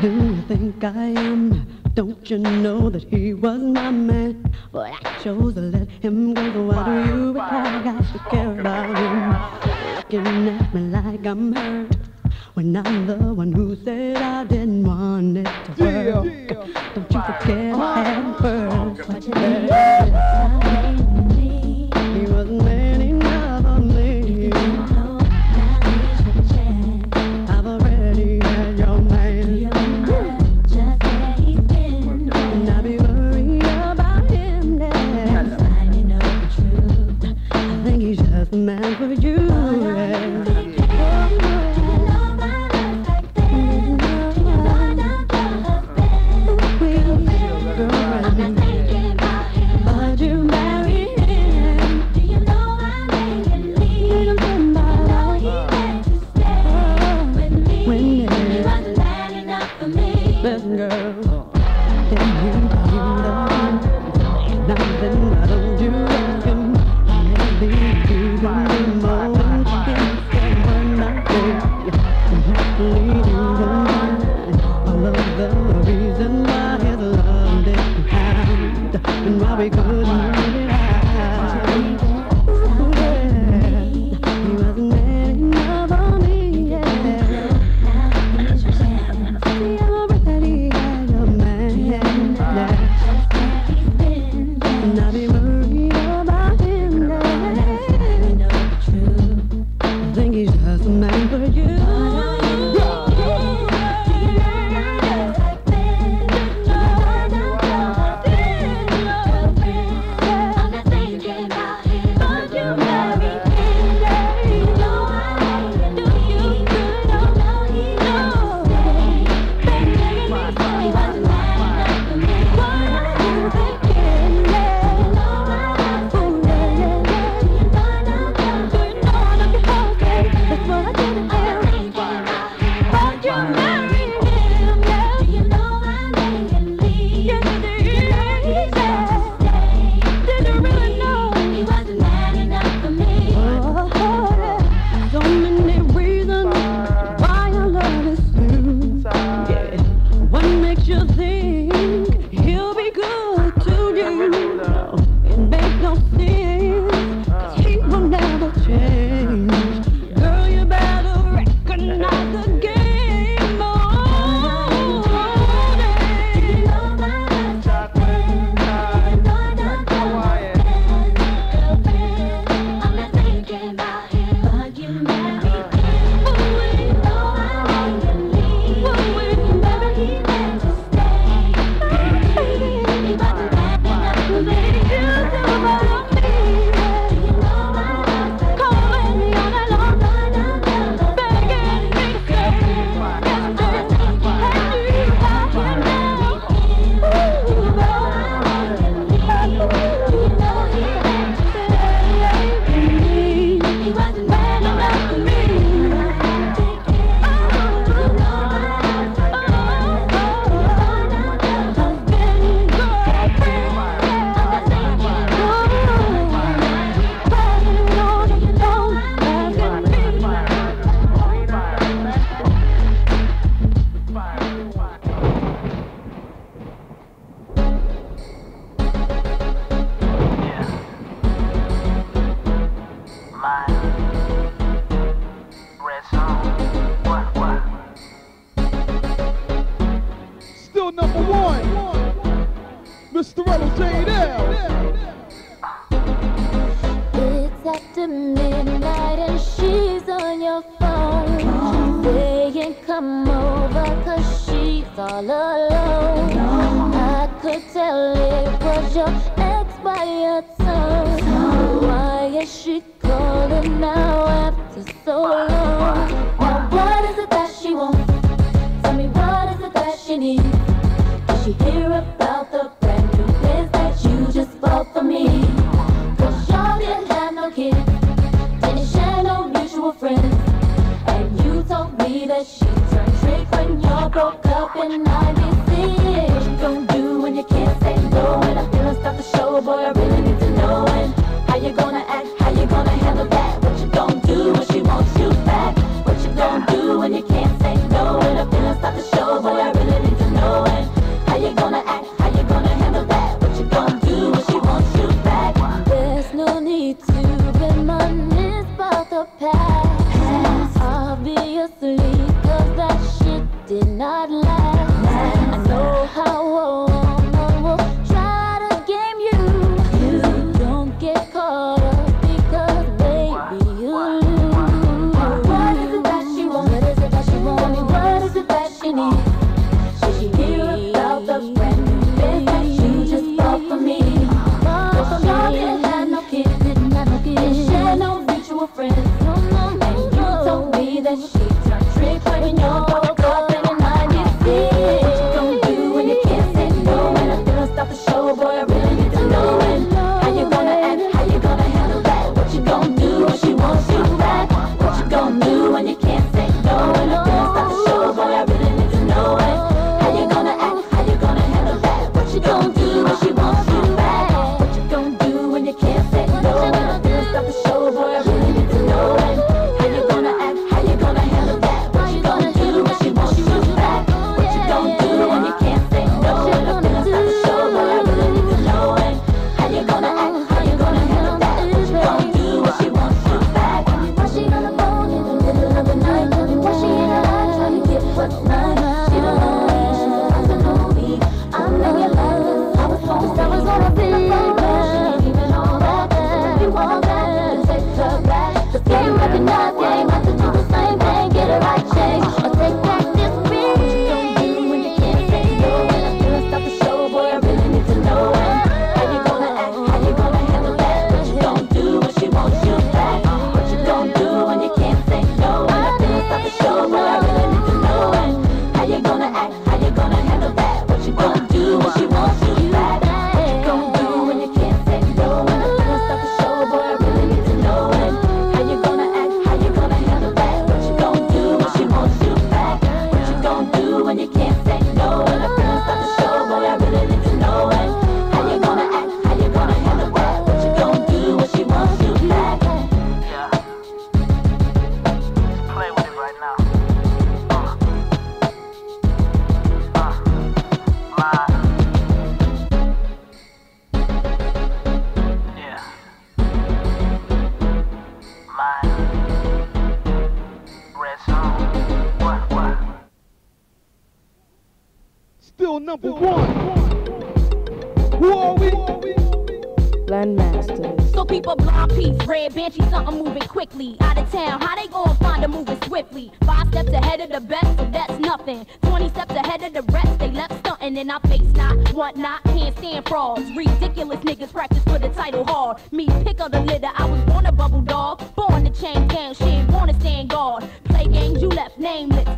do you think I am? Don't you know that he was my man? But I chose to let him go. Why do you think I got to care about him? Looking at me like I'm hurt. When I'm the one who said I didn't want it to work. Don't you forget I am first. broke up and I be seeing What you gonna do when you can't say no. And I feeling start the show, boy, I really need to know And how you gonna act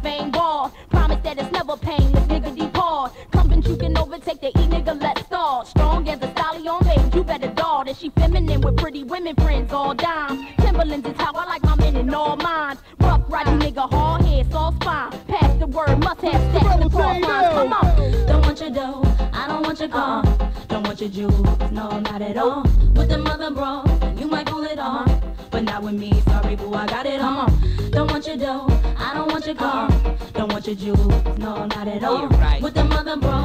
fame ball. Promise that it's never painless, nigga depart. Come you can overtake the E nigga, let's start. Strong as a stallion, babe, you better dog. That she feminine with pretty women friends all dime. Timberlands is how I like my men in all minds. Rough riding nigga, hard head, soft spine. Pass the word, must have stacks and cross lines. Come on. Don't want your dough, I don't want your car. Don't want your jewels, no, not at all. With the mother bro, you might pull it off. But not with me, sorry boo, I got it on. Don't want your dough, I don't want your car. Don't want your jewels, no, not at oh, all. Yeah, right. With the mother bro,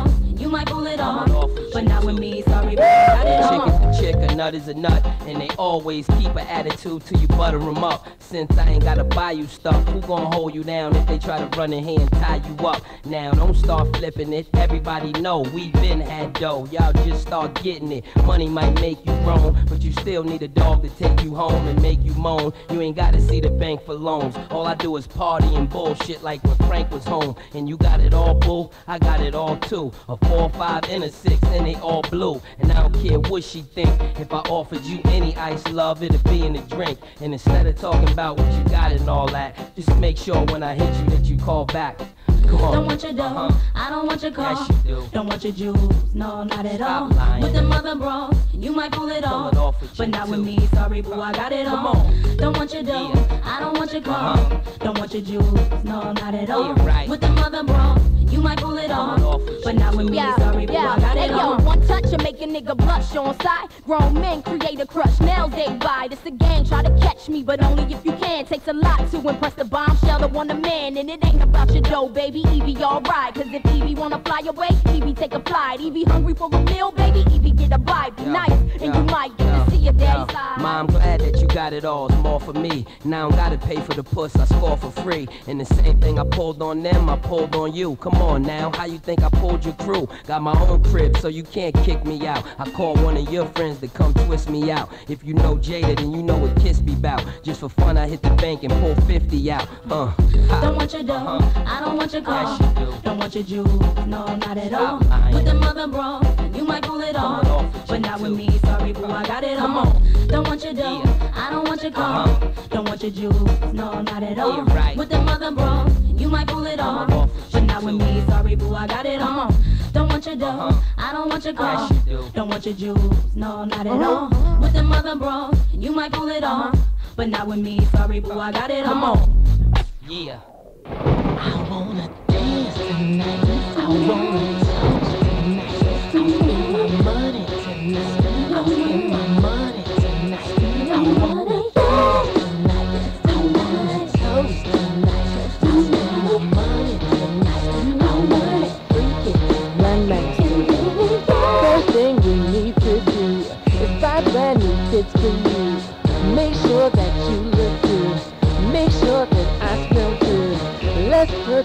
might pull it off. off with But not with me, sorry got it Chick is a chick, a nut is a nut, and they always keep an attitude till you butter 'em up. Since I ain't gotta buy you stuff, who gon' hold you down if they try to run in here and tie you up? Now don't start flipping it, everybody know we been had dough. Y'all just start getting it. Money might make you grown, but you still need a dog to take you home and make you moan. You ain't gotta see the bank for loans. All I do is party and bullshit like when Frank was home. And you got it all, boo. I got it all too. A four, five, and a six, and they all blue. And I don't care what she think. If I offered you any ice, love, it'd be in a drink. And instead of talking about what you got and all that, just make sure when I hit you that you call back. Come on. Don't want your dough, Uh-huh. I don't want your car. Yes, you do. Don't want your jewels, no, not at Stop all. lying. With the mother bro, you might pull it Pull off. it off but not too. with me, sorry boo, I got it Come on. on. Don't want your dough, Yeah. I don't want your car. Uh-huh. Don't want your jewels, no, not at all. Yeah, right. With the mother bro, you might pull it Pull off. it off with but you, not with too. me, Yeah, sorry boo, yeah, I got it Hey yo, one touch and make a nigga blush on side. Grown men create a crush, nails they buy. This a game, try to catch me, but only if you can. Takes a lot to impress the bombshell to want a man, and it ain't about your dough, baby. Evie alright, cause if Evie wanna fly away, Evie take a flight. Evie hungry for a meal, baby. Evie get a bite, be Yo, nice, and yo, you might get yo, to see your yo. daddy's side. Ma, I'm glad that you got it all. It's more for me. Now I don't gotta pay for the puss. I score for free. And the same thing I pulled on them, I pulled on you. Come on now, how you think I pulled your crew? Got my own crib, so you can't kick me out. I call one of your friends to come twist me out. If you know Jada, then you know what Kiss be bout. Just for fun, I hit the bank and pull 50 out. Uh, ha. Don't want your dough, I don't want your car. Yes, you do. Don't want your jewels, no, not at all. Stop. With the mother bro, you might pull it off. on off But not with me, sorry, boo, I got it Come on. on. Don't want your dough, Yeah. I don't want your car. Uh-huh. Don't want your jewels, no, not at all. Yeah, right. With the mother bro, you might pull it off. on off with But you not with me, sorry, boo, I got it on. Don't want your dough, Uh-huh. I don't want your car. Yes, you do. Don't want your jewels, no, not at all. With the mother bro, you might pull it off. But not with me, sorry, boo, I got it Come on. on. Yeah. I wanna dance tonight. I wanna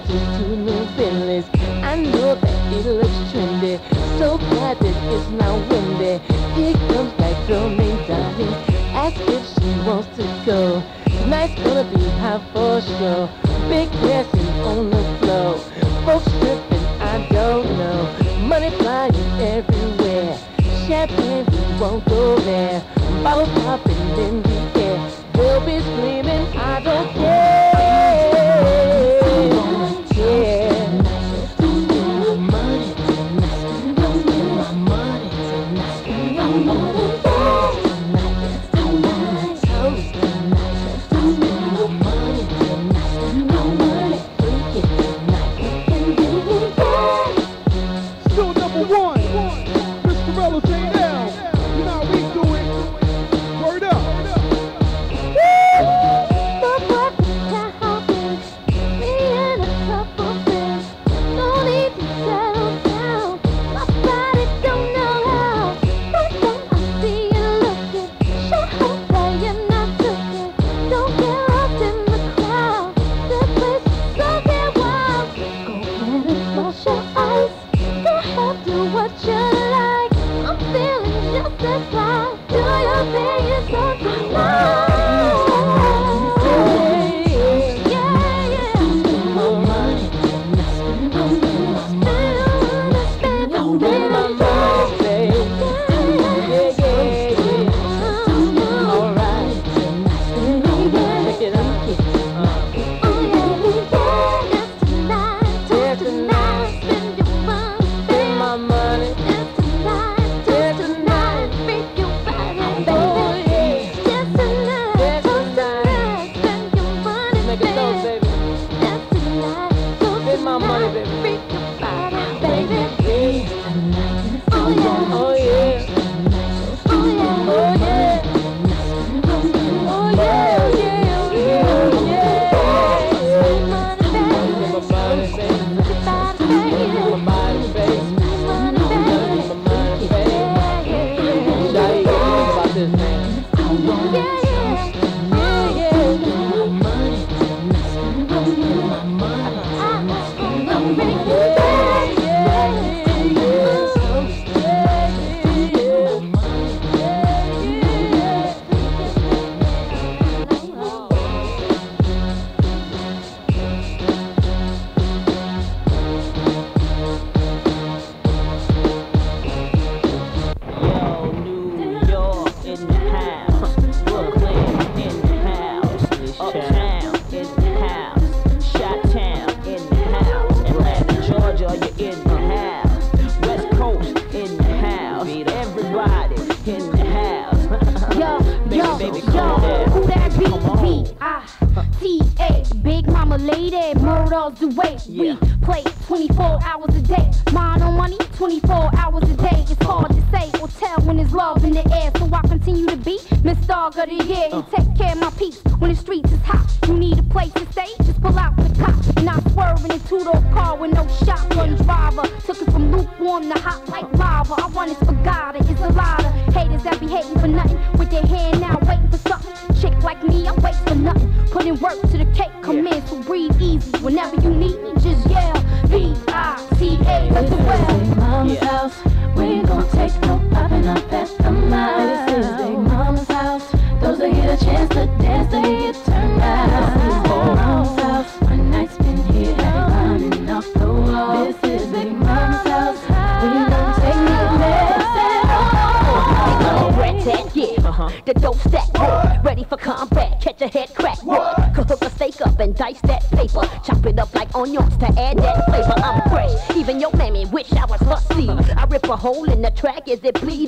Let's two new Bentleys. I know that it looks trendy. So glad that it's not windy. Here comes that girl named Dolly. Ask if she wants to go. Tonight's gonna be hot for sure. Big dancing on the floor. Folks tripping, I don't know. Money flying everywhere. Champagne, we won't go there. Bottles popping hole in the track as it bleeds.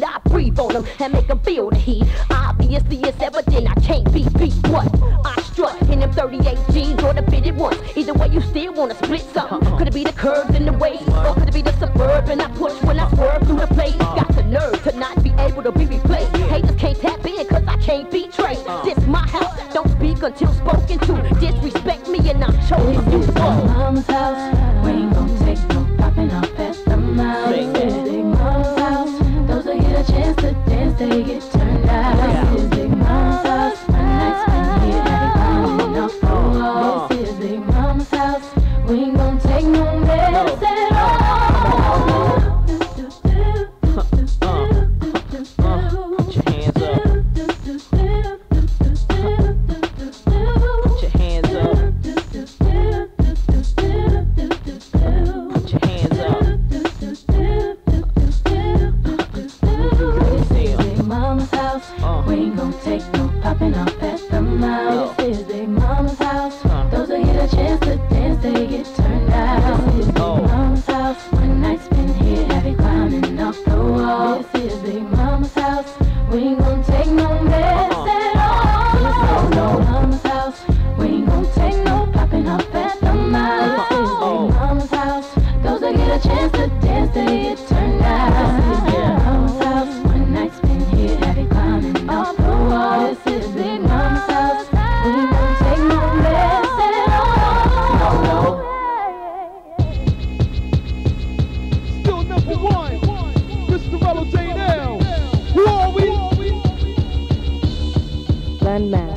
one man.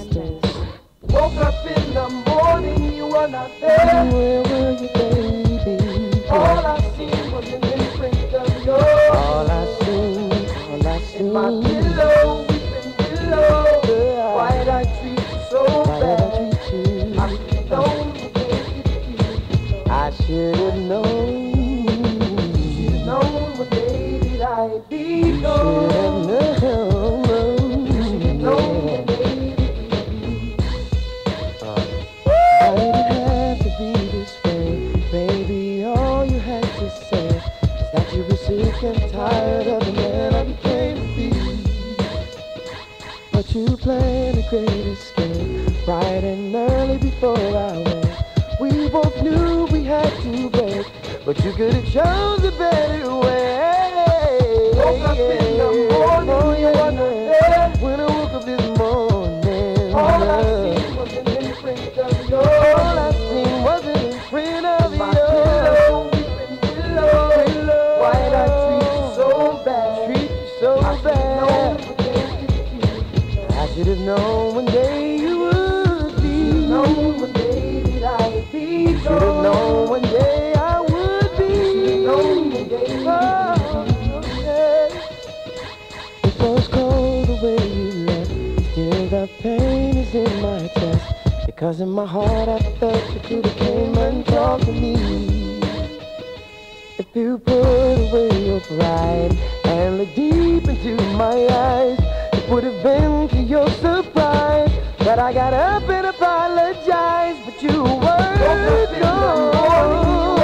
Should have known one day you would be. Didn't one day that I'd be. Should've known one day I would be. Known one day. Oh, yeah. It was cold the way you left. Still the pain is in my chest. Because in my heart I felt that you came and talked to me. If you put away your pride and look deep into my eyes would have been to your surprise that I got up and apologized, but you were gone.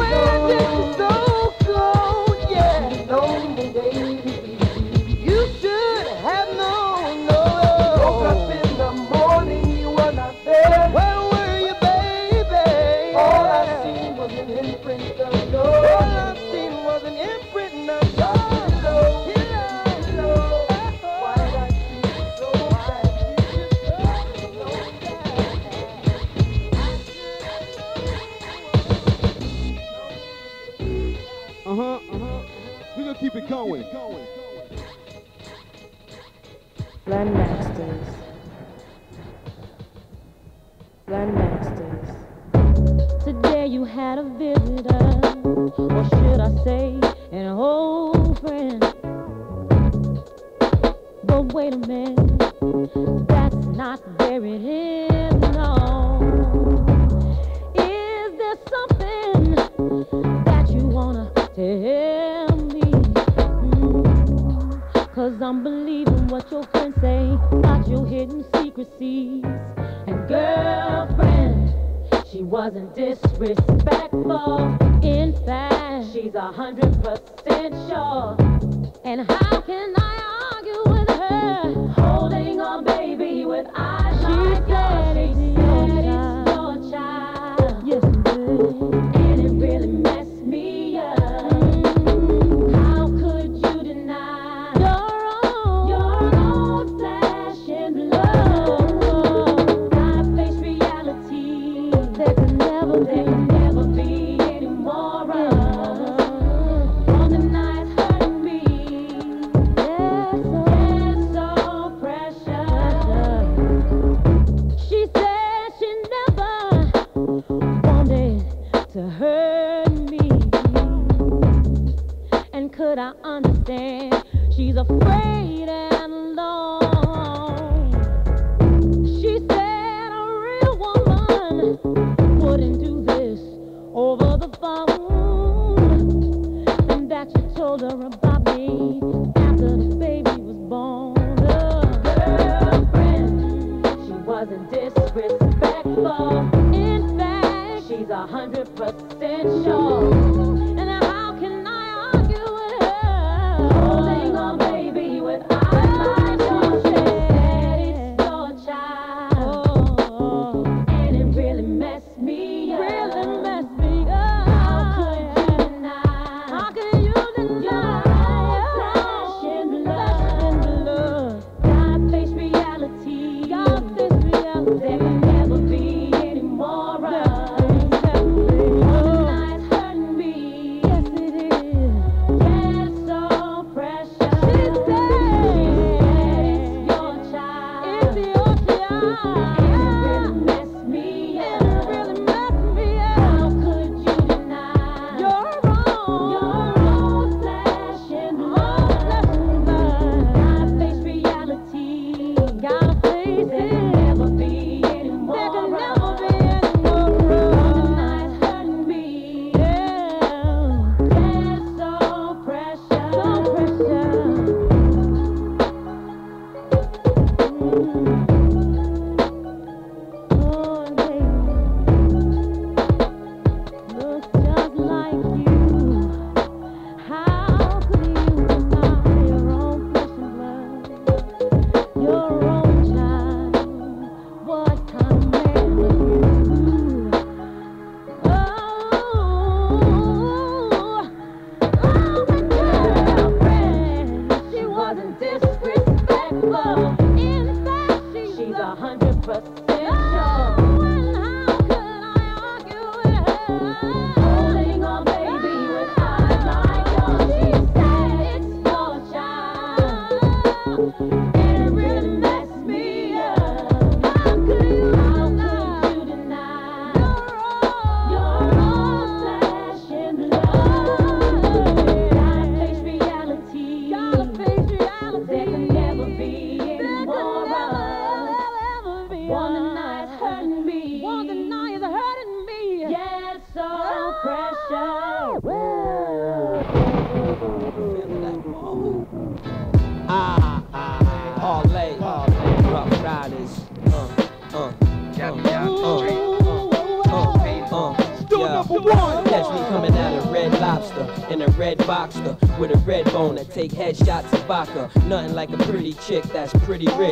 I'd secrecies. And girlfriend, she wasn't disrespectful. Thank you.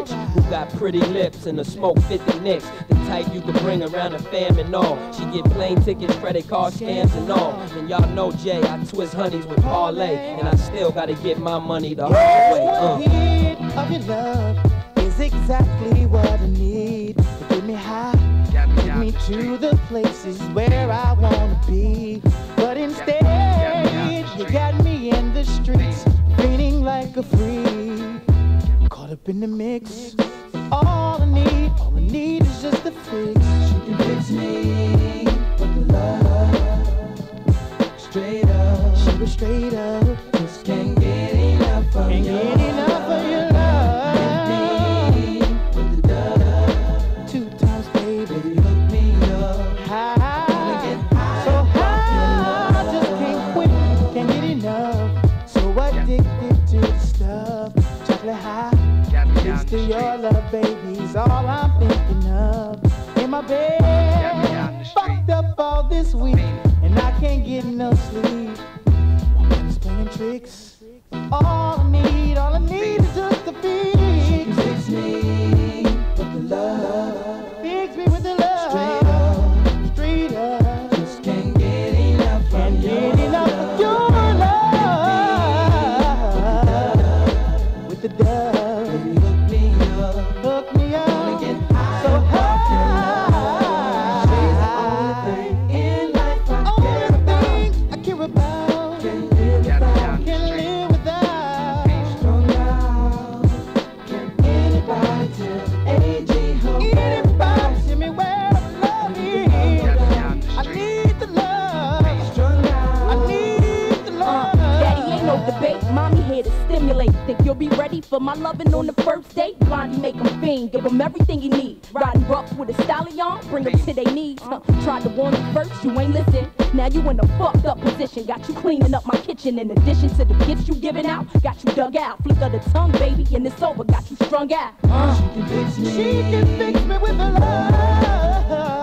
bitch who got pretty lips and the smoke 50 nicks. The type you could bring around a fam and all. She get plane tickets, credit card scams and all. And y'all know Jay, I twist honeys with parlay, and I still gotta get my money the hard way. Uh. Exactly what I need. Get me high, get me to the places where in the mix. All I need, all I need is just a fix. She can fix be ready for my loving on the first date. Blondie make him fiend, give him everything he needs. Riding rough with a stallion, bring him to their knees. Huh. Tried to warn you first, you ain't listen. Now you in a fucked up position. Got you cleaning up my kitchen in addition to the gifts you giving out. Got you dug out, flick of the tongue, baby, and it's over. Got you strung out. Uh. She can fix me. She can fix me with her love.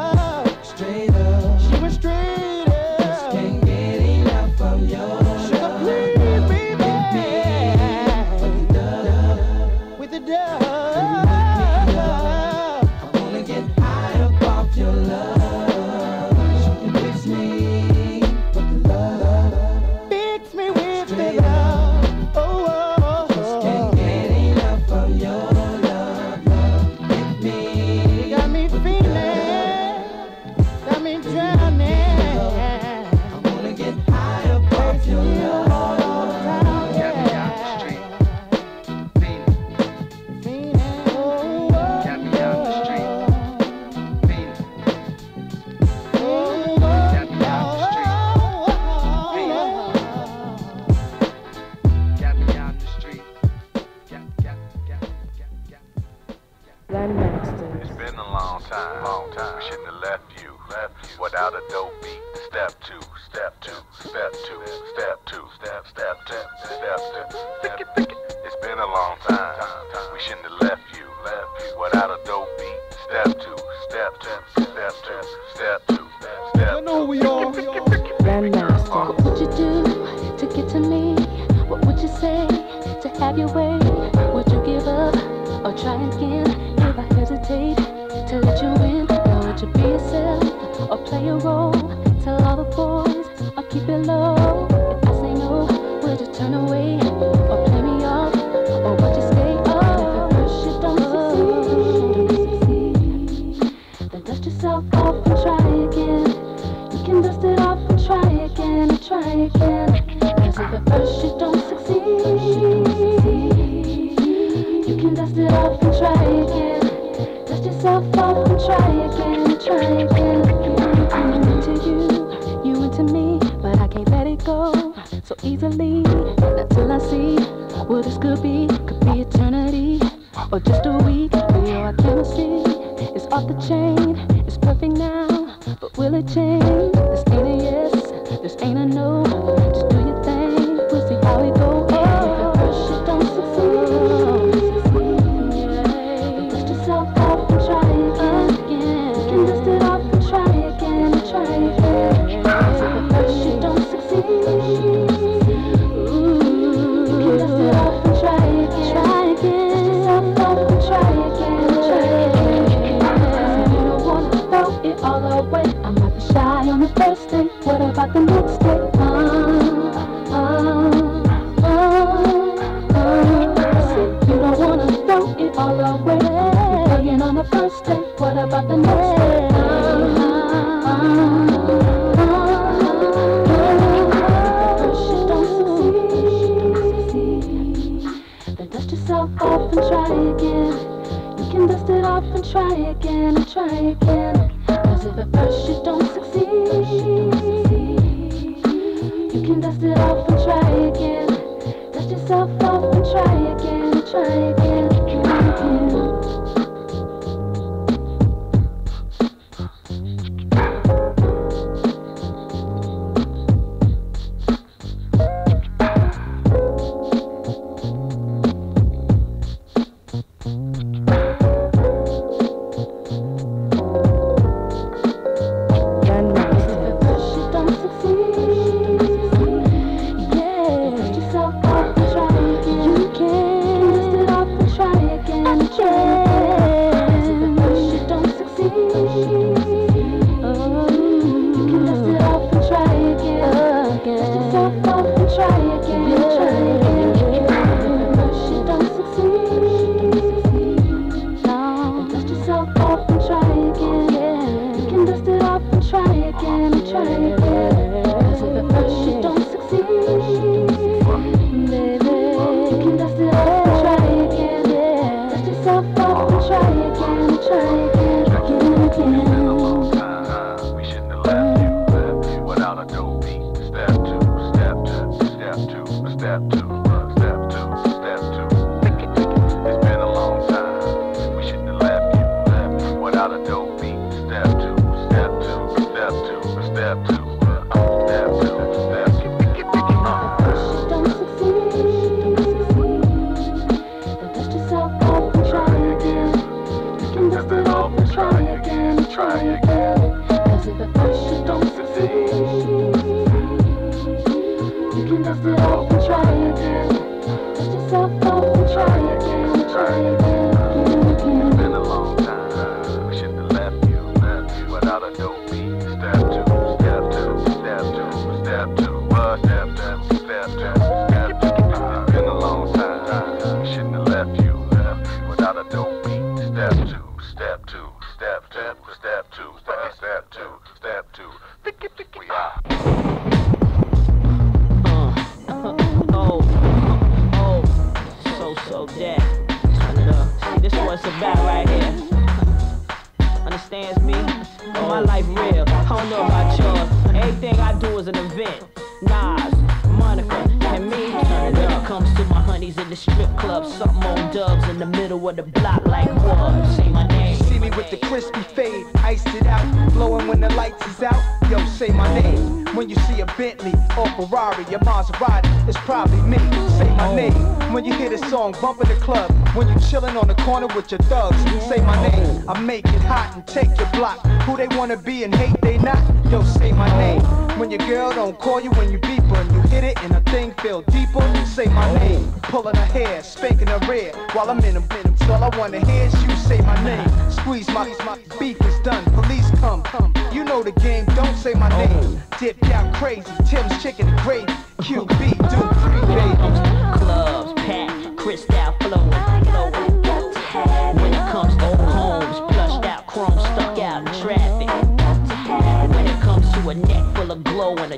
corner with your thugs. Say my name, I make it hot and take your block. Who they wanna be and hate they not? Yo, say my name. When your girl don't call you when you beep her, you hit it and a thing feel deeper. Say my name, pulling her hair, spanking her rear. While I'm in a venom, all I wanna hear is you say my name. Squeeze my, my beef is done. Police come, come. You know the game, don't say my name. Dip out crazy, Tim's chicken great. gravy. Q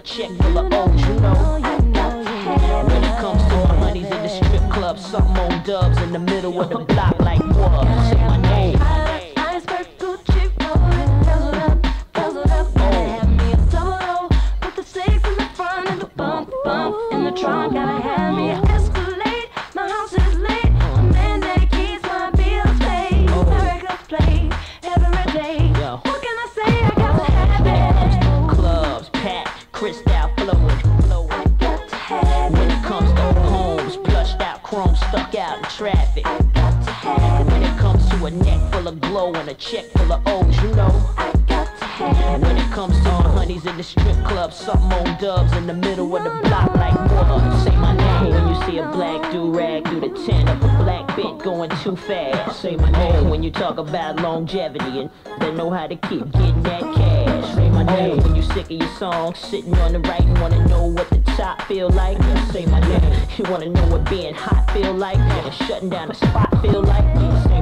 check full of O's, you know. When it comes to my honeys in the strip club, something on dubs in the middle of the block like what? Through the tent of a black bit going too fast. Say my name when you talk about longevity and they know how to keep getting that cash. Say my name when you sick of your song, sitting on the right and wanna know what the top feel like. Say my name. You wanna know what being hot feel like and shutting down a spot feel like.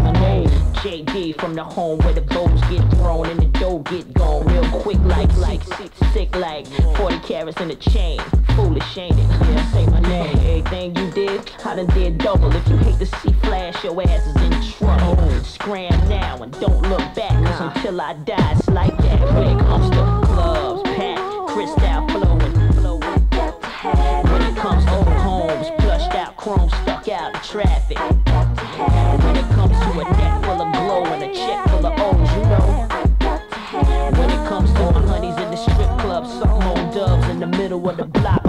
Say my name. JD from the home where the bows get thrown and the dough get gone real quick like like sick sick like 40 carats in a chain. Foolish ain't it? Yeah, say my name. Everything you did, I done did double. If you hate to see flash, your ass is in trouble. Oh. Scram now and don't look back, cause until I die, it's like that. When it comes to clubs, packed, crystal flowing, flowing. When it comes to homes, plushed out, chrome stuck out in traffic. Middle of the block